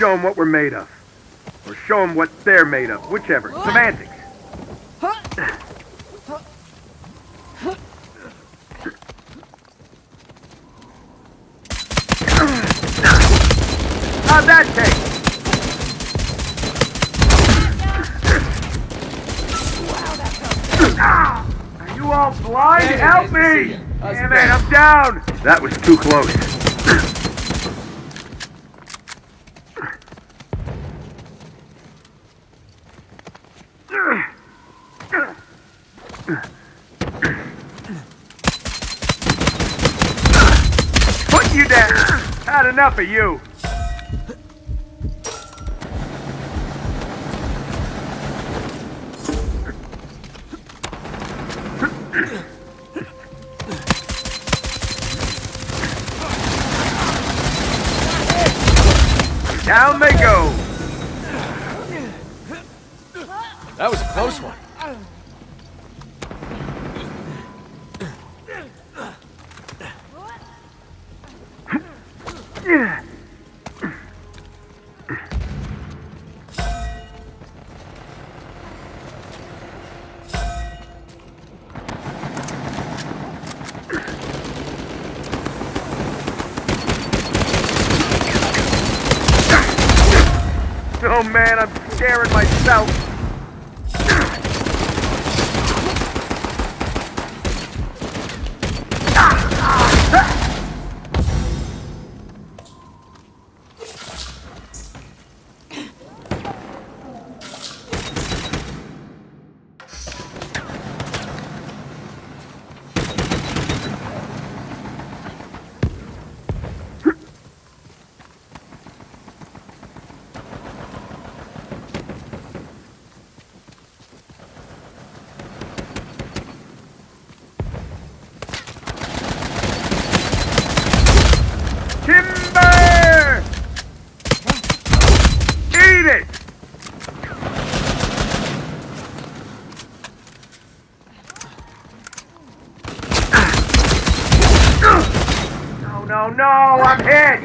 show them what we're made of. Or show them what they're made of, whichever. Semantics. How'd that take? Ah! Are you all blind? Hey, Help nice to see me! Damn it it. I'm down! That was too close. Put you down! Had enough of you! Down they go! That was a close one. Oh man, I'm scaring myself.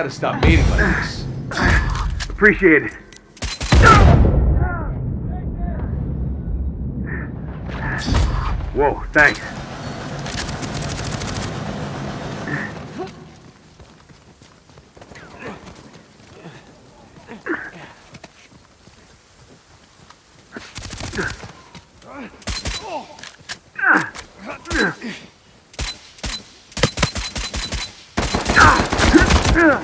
Gotta stop meeting like this. Appreciate it. Whoa, thanks. Catch!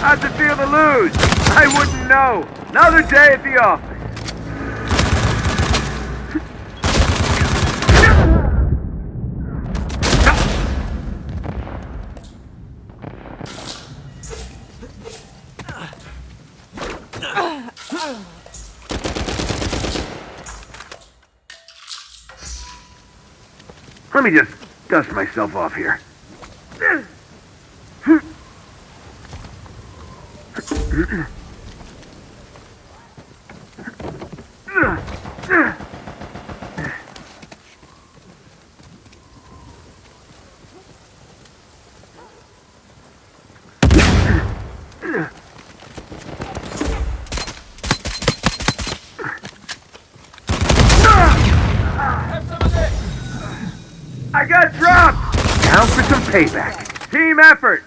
How's it feel to lose? I wouldn't know. Another day at the office. Let me just dust myself off here. I got dropped! Now for some payback. Team effort!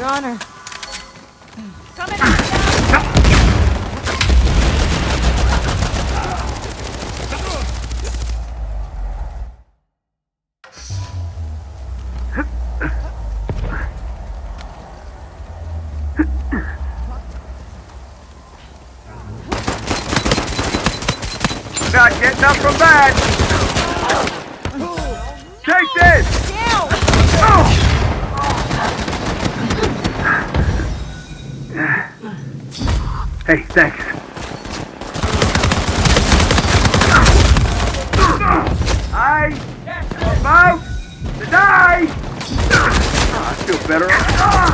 Your Honor. Coming! Not getting up from that! Take this! Hey, thanks. I am about to die! Ah, I feel better. Ah.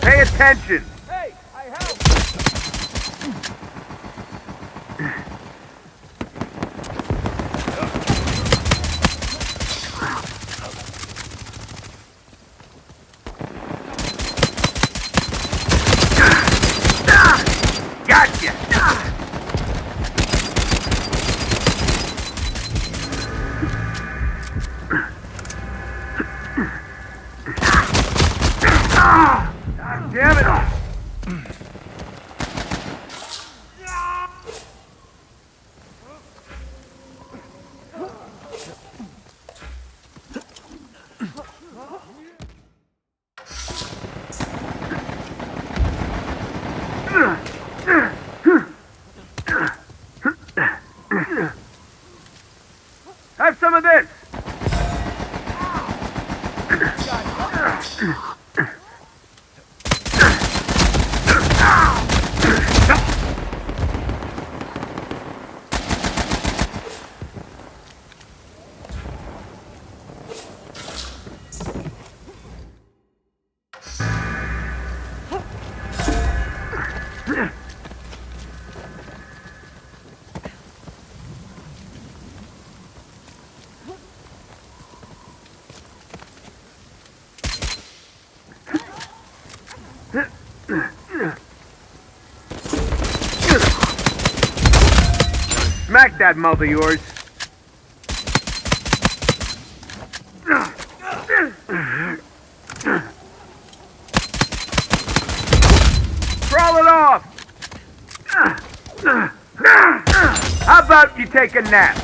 Pay attention! Hey, I help! Gotcha! God damn it! Have some Smack that mouth of yours. Crawl it off! How about you take a nap?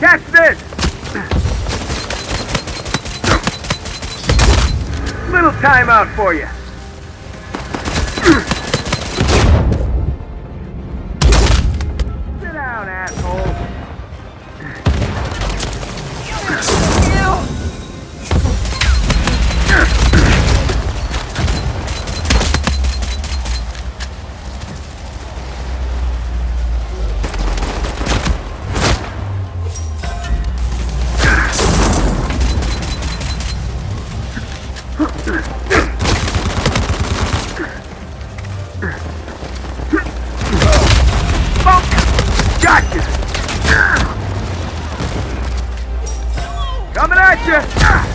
Catch this! Little timeout for you. Coming at you!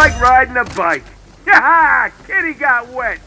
Like riding a bike. Ha Kitty got wet.